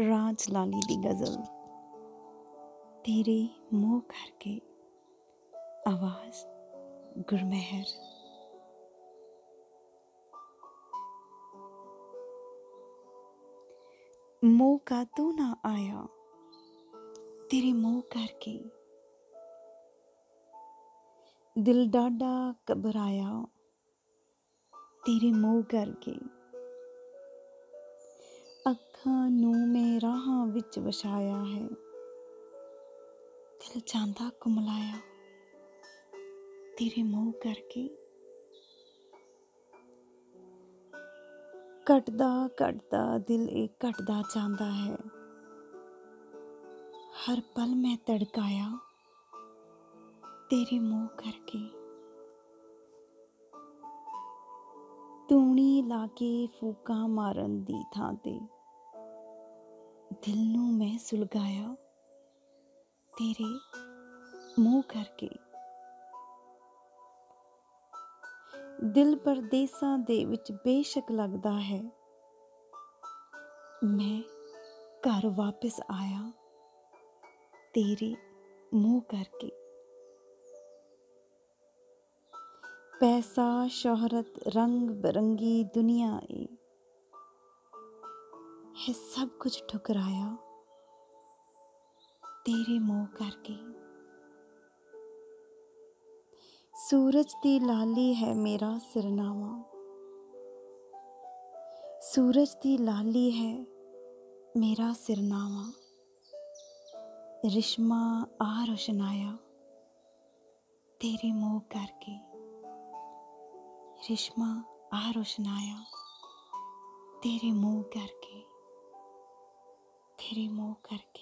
राज लाली दी गज़ल। तेरे मुँह करके आवाज़ गुरमेहर। मोह का तो ना आया, तेरे मोह करके। दिल डाडा घबराया, तेरे मोह करके। ਅੱਖਾਂ ਨੂੰ ਮੈਂ ਰਾਹਾਂ ਵਿੱਚ ਵਸਾਇਆ ਹੈ ਦਿਲ ਚਾਂਦਾ ਕੁਮਲਾਇਆ ਤੇਰੇ ਮੂੰਹ ਕਰਕੇ ਘਟਦਾ ਘਟਦਾ ਦਿਲ ਇਹ ਘਟਦਾ ਜਾਂਦਾ ਹੈ ਹਰ ਪਲ ਮੈਂ ਤੜਕਾਇਆ ਤੇਰੇ ਮੂੰਹ ਕਰਕੇ ਤੂਣੀ ਲਾ ਕੇ ਫੂਕਾਂ ਮਾਰਨ ਦੀ ਥਾਂ ਤੇ ਦਿਲ ਨੂੰ ਮੈਂ ਸੁਲਗਾਇਆ ਤੇਰੇ ਮੂੰਹ ਕਰਕੇ ਦਿਲ ਪਰਦੇਸਾਂ ਦੇ ਵਿੱਚ ਬੇਸ਼ੱਕ ਲੱਗਦਾ ਹੈ ਮੈਂ ਘਰ ਵਾਪਸ ਆਇਆ ਤੇਰੇ ਮੂੰਹ ਕਰਕੇ ਪੈਸਾ ਸ਼ੋਹਰਤ ਰੰਗ ਬਰੰਗੀ ਦੁਨੀਆ ਏ है सब कुछ ठुकराया। तेरे मोह करके। सूरज दी लाली है मेरा सिरनावा सूरज दी लाली है मेरा सिरनावा रिश्मा आ रोशनाया तेरे मोह करके। रिश्मा आ रोशनाया तेरे मुँह करके। तेरे मुँह करके